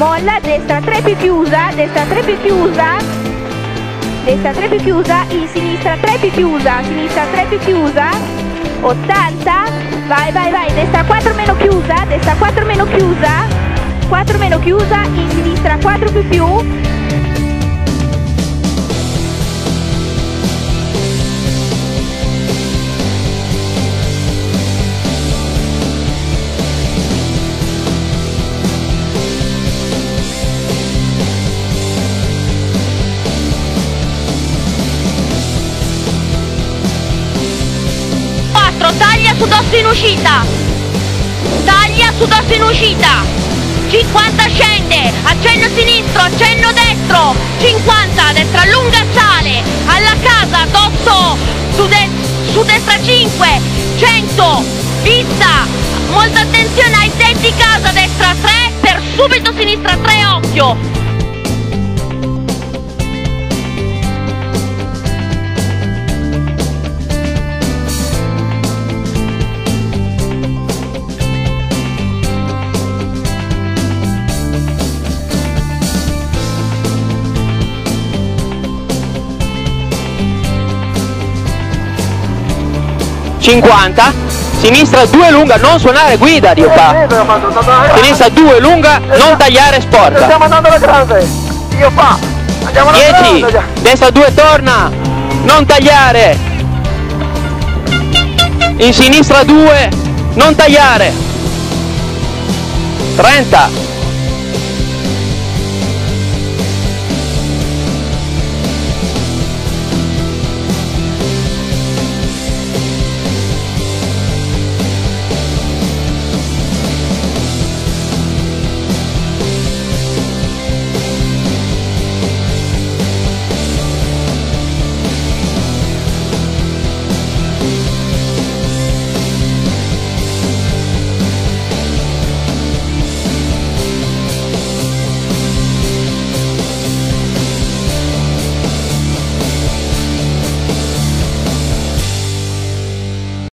molla, destra 3 più chiusa, destra 3 più chiusa, destra 3 più chiusa, in sinistra 3 più chiusa, sinistra 3 più chiusa, 80, vai vai vai, destra 4 meno chiusa, destra 4 meno chiusa, 4 meno chiusa, in sinistra 4 più più, su in uscita. Taglia su dosso in uscita. 50 scende accenno sinistro accenno destro. 50 destra lunga sale. Alla casa dosso su, de- su destra 5 100 vista molta attenzione ai set casa destra 3 per subito sinistra 3 occhio 50 sinistra 2 lunga non suonare guida Dio fa. Sinistra 2 lunga non tagliare sporca. Stiamo andando alla grande. Io fa. Andiamo alla 10 grande. destra 2 torna. Non tagliare. In sinistra 2 non tagliare. 30